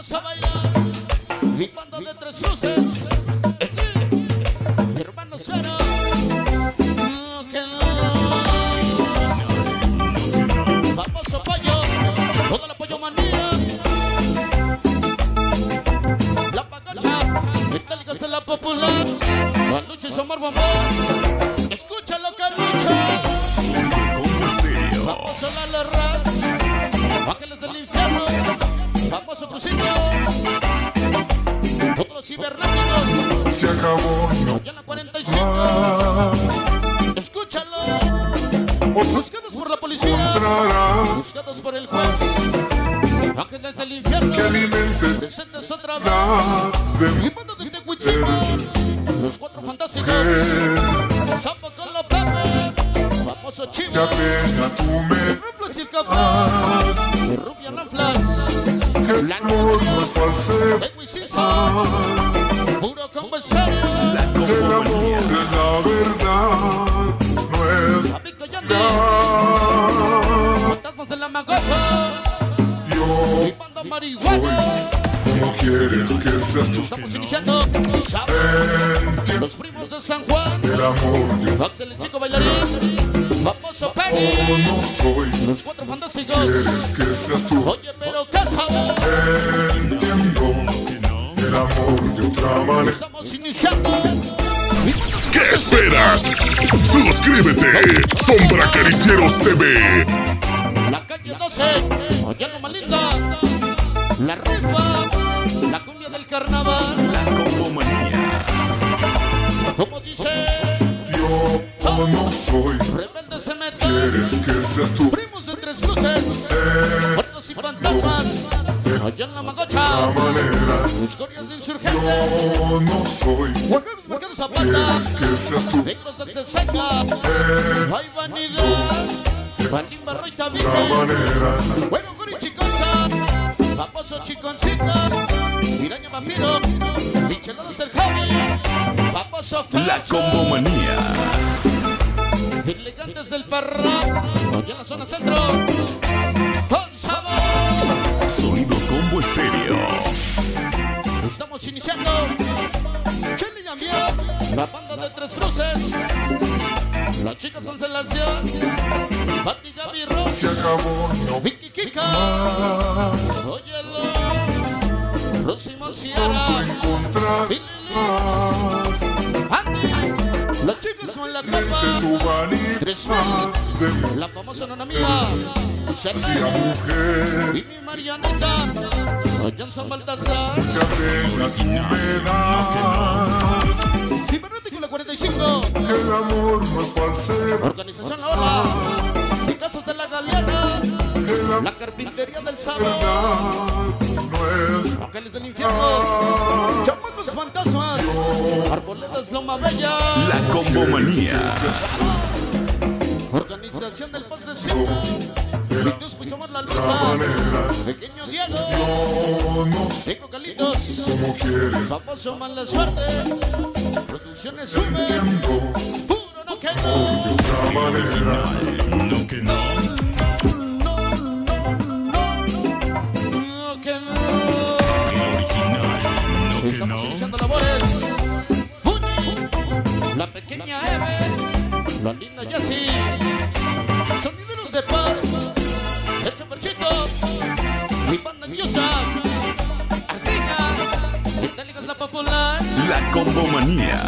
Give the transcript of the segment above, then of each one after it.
Vamos a bailar. Mi banda de tres cruces. Es mi hermano que no. Vamos a pollo. Toda la pollo manía. La pacacha. Metálicas de la popular. Malucho y Somar Bombón. Escúchalo, Calucho. Vamos a la Rats. Ángeles del infierno. Se acabó, en la 45. más. Escúchalo. Buscados por la policía. encontrarás Buscados por el juez. Ángeles del infierno. que alimente Presentes otra vez. de Mi mi banda de. Los cuatro fantásticos. Sapo con la Pepe. Famoso chivo. apena tú me Ranflas y el café. Mi rubia Ranflas. El amor no es. El amor es la verdad. No es. Fantasmas de la Magocha. Yo marihuana. quieres que seas tú. Estamos iniciando. Los primos de San Juan. el amor. Axel el chico bailarín. Famoso Penny. no soy. Los cuatro fantásticos. Quieres que seas tú. Oye, pero cásalo. Estamos iniciando. ¿Qué esperas? Suscríbete, Sombra Caricieros TV. La calle 12. Oye, lo más linda. La rifa. La cumbia del carnaval. Como dice. Yo no soy. Rebelde se mete. Quieres que seas tú. Primos de tres cruces. Muertos y fantasmas. Allá en la Magocha. La. Escorias de insurgentes. Yo no soy. Zapata. Que seas tú. Negros del 60. No hay vanidad. Valimba Roita La Virgen. manera. Bueno, Guri Chiconza. Paposo Chiconcita. Piraña Vampiro. Micheladas el Javi. Paposo La Facho. combomanía. Elegantes del Parra. Allá en la zona centro. Estamos iniciando. Chelly Gambier. La banda de tres cruces. Las chicas Constelación. Pati Gaby Se Ross. acabó. No Vicky Kika. Óyelo. Rosy Monsiara. Billy. Andy. Las chicas son la capa. Tres La famosa nona mía. mujer. Y mi Marianita. Allá en San Baltasar. Se apena tú me das. Cibernético la 45. El amor no es falsedad. Organización La Ola. Picazos de la Galeana. La carpintería del sábado. no es Ángeles del infierno. Chamacos fantasmas. Arboledas Loma Bella. La combomanía. Organización del posesivo. Dios pisamos la la lucha. Pequeño Diego. Yo no sé Negro Calitos. cómo quieres. Famoso Mala Suerte. Producciones. Entiendo Puro no que de no. otra manera. No que no. No, no, no. No que no. No Estamos no. iniciando labores. Bunny, la pequeña Eve, la linda Jessie, sonideros de paz, el chaperchito, mi banda Newsa, Artiga, Itálicas la popular, La combomanía.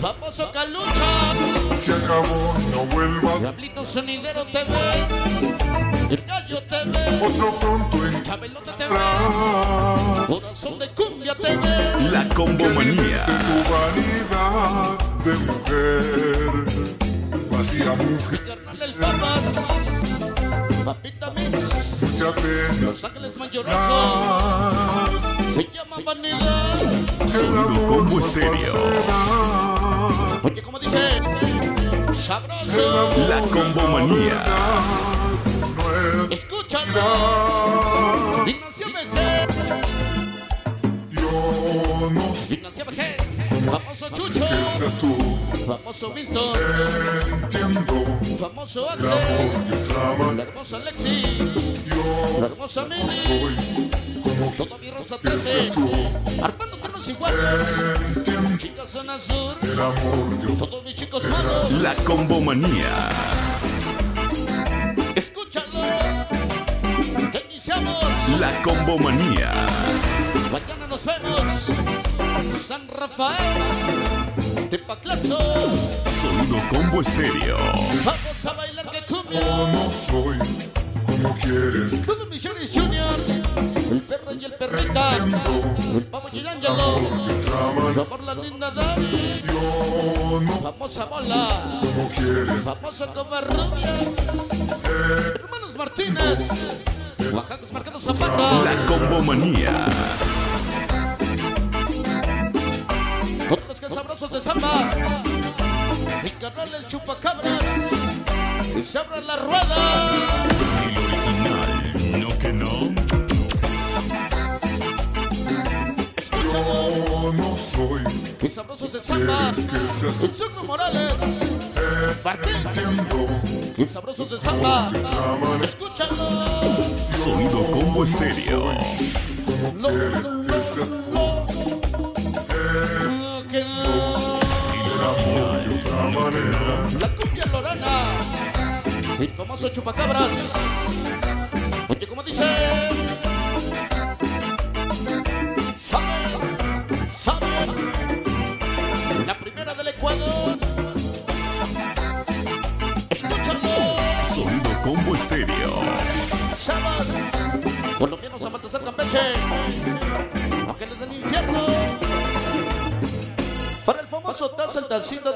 Famoso Calucha, Se acabó, no vuelvas. Diablito Sonidero TV, El Gallo TV, Otro pronto Chabelote TV, entrará. Corazón de Cumbia TV. La combomanía. tu vanidad de mujer. Vacía mujer. Carnal el Papas, Papita Mix, Los Ángeles Mayorazos, se llama Vanidad. el Sonido amor combo no es estéreo. Oye, como dice, sabroso, La combomanía. No es escúchalo. Yo no sé Ignacia BG, famoso Chucho, tú. famoso Milton, Entiendo famoso el Axel, la hermosa Lexi, Yo la hermosa Mili, soy como Todo mi rosa 13. Armando ternos iguales. Chicas zona sur. El amor yo Todos mis chicos malos. La combomanía. Escúchalo. Que iniciamos. La combomanía. Mañana nos vemos. San Rafael. De Paclazo. Sonido combo estéreo. Vamos a bailar que cumbia. no soy como quieres. Todos mis Juniors. El perro y el perrita. El pavo y el ángelo. Somos la linda Dani. Yo no Vamos a bola. como quieres. Vamos a comer rubias. Hermanos Martínez. Oaxacas marcando zapata. La combomanía. Los que sabrosos de samba. Mi carnal el chupacabras. Y se abre la rueda. El original. No que no. Yo no soy. Mi sabrosos de samba. Zurdo Morales. Martín. Entiendo. Mi sabrosos de samba. Escúchalo. Sonido combo estéreo. Lo, lo, La cumbia lorana. El famoso chupacabras. Oye, como dice. Sabe, sabe. La primera del Ecuador. Escúchalo. Sonido combo estéreo. Sabas. Colombianos a Baltasar Campeche. Ángeles del infierno. Para el famoso Taz el Tacito.